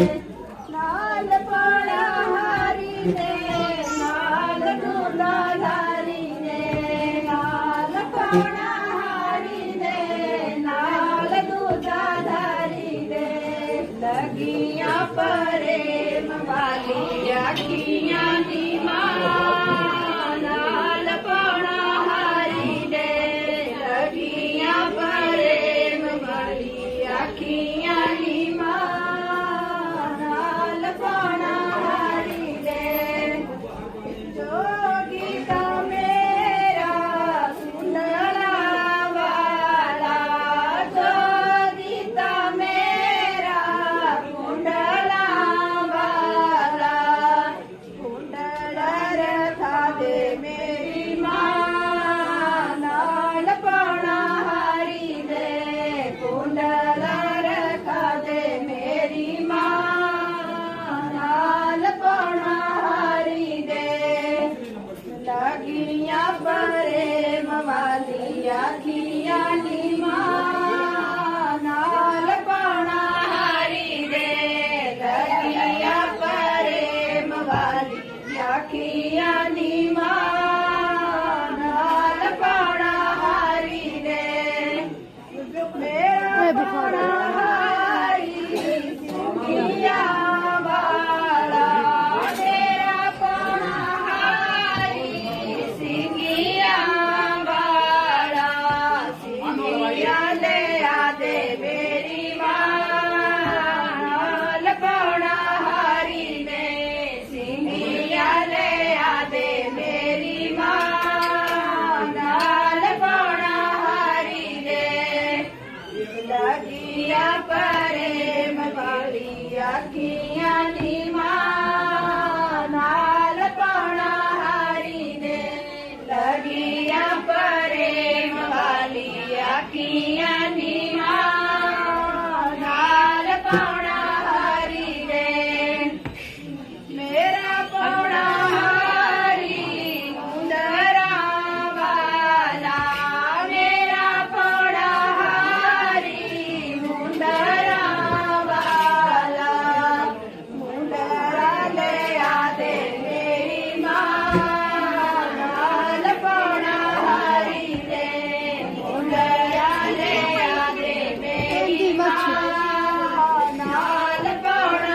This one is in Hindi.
लाल पाड़ा हारी ने, लाल डोला धारी ने, लाल पाड़ा हारी ने, लाल दूधा लगिया परे मवाली आखी कुंडला रखा दे मेरी माल पौना हारी दे लगिया परे मवालिया खिया नी माल पौना हारी दे लगिया परे मवालिया खिया नी माल なるほ。अखिया प्रेम वाली अखिया नाल पाणा हारी लगिया प्रेम वाली अखिया नीमा